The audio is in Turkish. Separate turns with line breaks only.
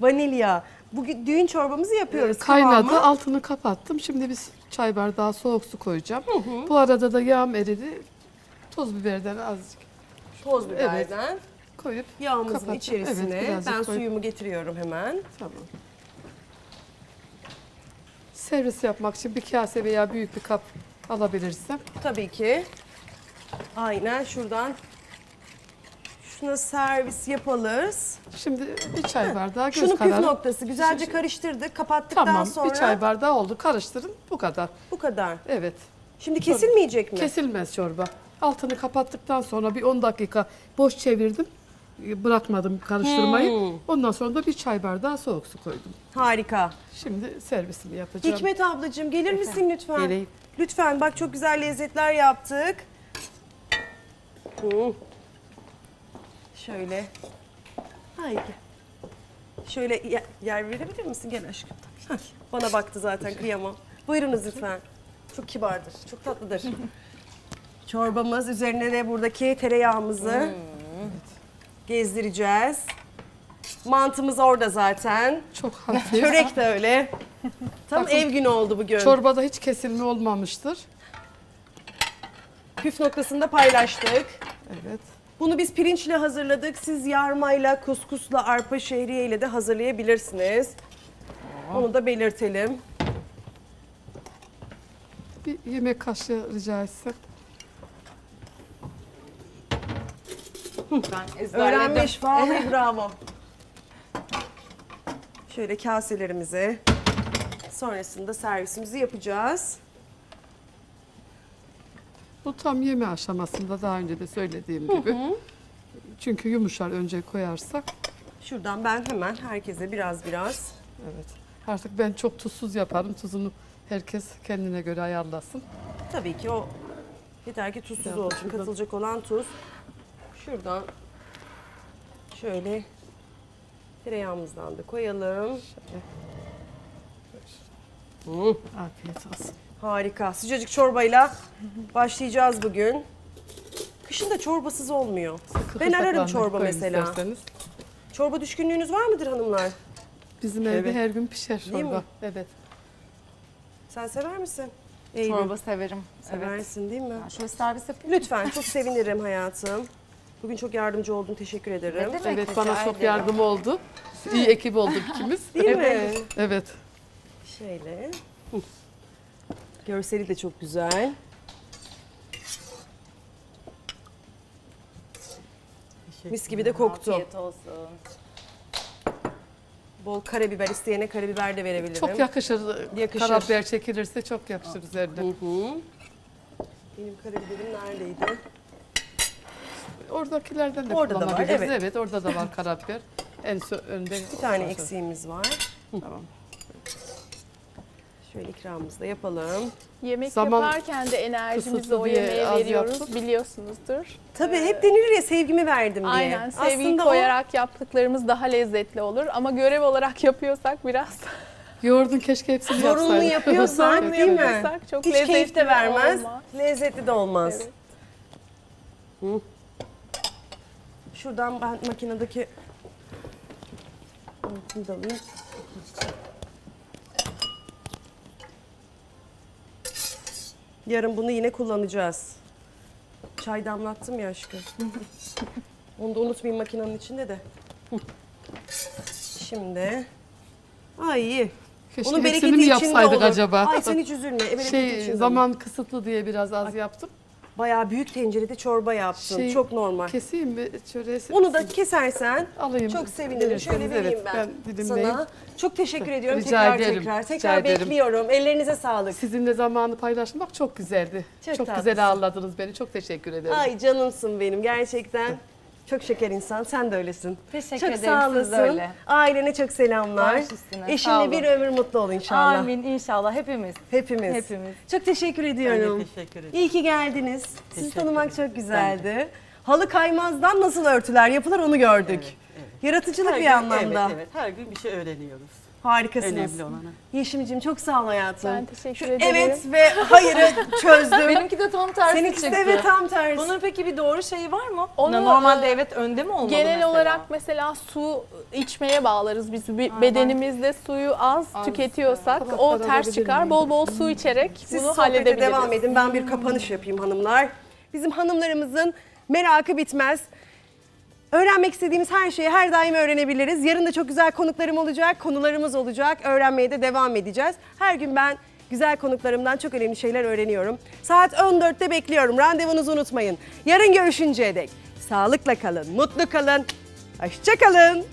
vanilya. Bugün düğün çorbamızı yapıyoruz.
Kaynadı,
Kıvamı-
altını kapattım. Şimdi bir çay bardağı soğuk su koyacağım. Bu arada da yağım eridi. Toz biberden azıcık
Toz biberden
koyup
yağımızın
kapattım.
içerisine
Evet,
ben
koy-
suyumu getiriyorum hemen.
Tamam. Servis yapmak için bir kase veya büyük bir kap alabilirsem.
Tabii ki. Aynen şuradan şuna servis yapalız.
Şimdi bir çay bardağı göz
Şunu püf
kararı.
noktası güzelce
Şu-
karıştırdık. Kapattıktan
Tamam
sonra
bir çay bardağı oldu. Karıştırın bu kadar.
bu kadar.
Evet.
Şimdi kesilmeyecek mi?
Kesilmez çorba. Altını kapattıktan sonra bir 10 dakika boş çevirdim. Bırakmadım karıştırmayı.
Hmm.
Ondan sonra da bir çay bardağı soğuk su koydum.
Harika.
Şimdi servisimi yapacağım.
Hikmet ablacığım gelir misin lütfen?
Geleyim.
Lütfen bak çok güzel lezzetler yaptık. Hı. Şöyle. Haydi. Şöyle ye- yer verebilir misin? Gel aşkım. Heh, Bana baktı zaten kıyamam. Buyurunuz lütfen. Çok kibardır, çok tatlıdır. Çorbamız üzerine de buradaki tereyağımızı gezdireceğiz. Mantımız orada zaten.
Çok hafif.
Çörek de öyle. Tam
Bakın,
ev günü oldu bugün.
Çorbada hiç kesilme olmamıştır.
Püf noktasında paylaştık.
Evet.
Bunu biz pirinçle hazırladık. Siz yarmayla, kuskusla, arpa şehriye ile de hazırlayabilirsiniz. Onu da belirtelim.
Bir yemek kaşığı rica etsem.
Ben ezberledim.
Öğrenmiş vallahi bravo. Şöyle kaselerimizi sonrasında servisimizi yapacağız.
Bu tam yeme aşamasında daha önce de söylediğim gibi. Çünkü yumuşar önce koyarsak.
Şuradan ben hemen herkese biraz biraz
Evet. Artık ben çok tuzsuz yaparım. Tuzunu herkes kendine göre ayarlasın.
tabii ki o yeter ki tuzsuz
Ya,
olsun.
şuradan.
Katılacak olan tuz. Şuradan şöyle tereyağımızdan da koyalım. Hı.
Afiyet olsun.
Harika. Sıcacık çorbayla başlayacağız bugün. Kışın da çorbasız olmuyor.
Sıkı
Ben ararım çorba mesela.
isterseniz.
Çorba düşkünlüğünüz var mıdır hanımlar?
Bizim evde
Evet.
her gün pişer
Değil
çorba.
mi?
Evet.
Sen sever misin? Eylül.
Çorba severim. Evet.
Seversin değil mi?
Ben şöyle servis yapayım.
Lütfen çok sevinirim hayatım. Bugün çok yardımcı oldun. Teşekkür ederim.
Ne demek,
Evet bana çok
ederim.
yardım oldu. İyi ekip olduk ikimiz.
Değil mi?
Evet.
Şöyle. Hı. Görseli de çok güzel. Mis gibi de koktu.
Afiyet olsun.
Bol karabiber isteyene karabiber de verebilirim.
Çok yakışır.
Yakışır.
Karabiber çekilirse çok yakışır
Hı
üzerine.
hı. Benim karabiberim neredeydi?
Oradakilerden de
Orada da var,
kullanabiliriz.
evet.
evet. orada da var karabiber. En önde.
Bir tane eksiğimiz var.
Tamam.
Şöyle ikramımızı da yapalım.
Yemek
Zaman
yaparken de enerjimizi
kısıtlı
o
diye
yemeğe
az
veriyoruz
yaptık.
biliyorsunuzdur.
Tabii hep denilir ya sevgimi verdim diye.
Aynen sevgi
Aslında o-
koyarak yaptıklarımız daha lezzetli olur ama görev olarak yapıyorsak biraz
Yoğurdun keşke hepsini
zorunlu
yapsaydık.
yapıyorsak
zorunlu
değil mi?
yapıyorsak çok
Hiç
lezzetli
keyif de vermez,
olmaz.
lezzetli de olmaz.
Evet.
Hı. Şuradan ben makinedeki altını da alayım. Yarın bunu yine kullanacağız. Çay damlattım ya aşkım. Onu da unutmayayım makinenin içinde de. Şimdi. Ay iyi.
Keşke
Onun bereketi
mi
içinde
yapsaydık
olur.
acaba?
Ay sen hiç üzülme. e, bereketi
şey
olur.
zaman kısıtlı diye biraz az yaptım.
Bayağı büyük tencerede çorba yaptın.
Şey,
Çok normal.
Keseyim mi çöreği?
Onu da kesersen
alayım.
çok sevinirim. Şöyle
Verirseniz,
vereyim
evet,
ben,
dilimleyeyim.
sana. Çok teşekkür ediyorum
Rica
tekrar
ederim,
tekrar.
rica
Tekrar
ederim.
bekliyorum. Ellerinize sağlık.
Sizinle zamanı paylaşmak çok güzeldi.
Çok
Çok,
tatlısın.
güzel ağırladınız beni. Çok teşekkür ederim.
Ay canımsın benim gerçekten. Çok şeker insan. Sen de öylesin.
Teşekkür
çok
ederim,
sağ
siz de
olasın.
öyle.
Ailene çok selamlar.
Üstüne, sağ
Eşinle bir ömür mutlu ol inşallah.
Amin inşallah hepimiz.
Hepimiz.
Hepimiz.
Çok teşekkür ediyorum.
teşekkür ederim.
İyi ki geldiniz. Sizi
Teşekkür
tanımak çok güzeldi. Halı kaymazdan nasıl örtüler yapılır onu gördük. Yaratıcılık
Her
bir
gün-
anlamda.
Evet, evet. Her gün bir şey öğreniyoruz.
Harikasınız.
Önemli olan.
Yeşim'cim çok sağ ol hayatım.
Ben teşekkür
Şu
ederim.
Evet ve hayırı çözdüm.
Benimki de tam tersi
Seninkisi de
çıktı.
evet tam tersi.
Bunun peki bir doğru şeyi var mı?
Onu,
Normalde
e,
evet önde mi olmalı
Genel
mesela?
olarak mesela su içmeye bağlarız biz. Bir Bedenimizde suyu az,
Az,
tüketiyorsak
evet.
o ters çıkar. Bol bol su içerek
Siz
bunu halledebiliriz.
devam edin. Ben bir kapanış yapayım hanımlar. Bizim hanımlarımızın merakı bitmez. Öğrenmek istediğimiz her şeyi her daim öğrenebiliriz. Yarın da çok güzel konuklarım olacak, konularımız olacak. Öğrenmeye de devam edeceğiz. Her gün ben güzel konuklarımdan çok önemli şeyler öğreniyorum. Saat 14'te bekliyorum. Randevunuzu unutmayın. Yarın görüşünceye dek sağlıkla kalın, mutlu kalın. Hoşça kalın.